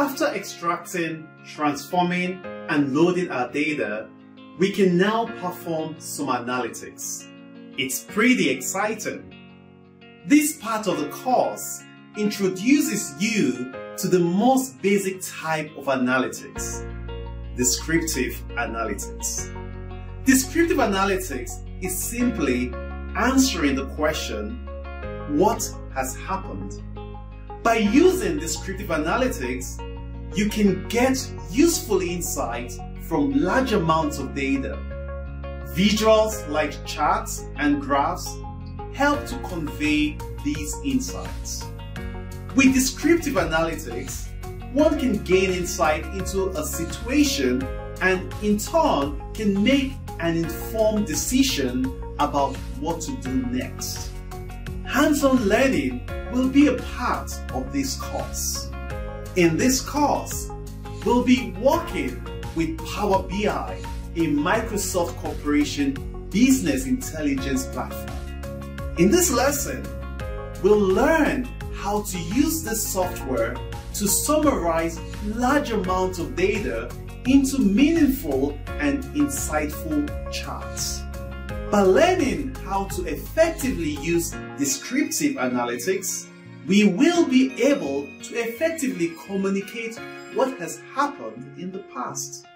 After extracting, transforming, and loading our data, we can now perform some analytics. It's pretty exciting. This part of the course introduces you to the most basic type of analytics, descriptive analytics. Descriptive analytics is simply answering the question, what has happened? By using descriptive analytics, you can get useful insights from large amounts of data. Visuals like charts and graphs help to convey these insights. With descriptive analytics, one can gain insight into a situation and in turn can make an informed decision about what to do next. Hands-on learning will be a part of this course. In this course, we'll be working with Power BI, a Microsoft Corporation business intelligence platform. In this lesson, we'll learn how to use this software to summarize large amounts of data into meaningful and insightful charts. By learning how to effectively use descriptive analytics, we will be able to effectively communicate what has happened in the past.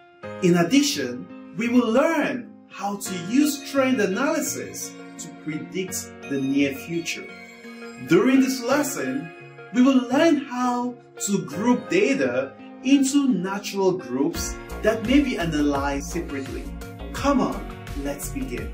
In addition, we will learn how to use trend analysis to predict the near future. During this lesson, we will learn how to group data into natural groups that may be analyzed separately. Come on, let's begin.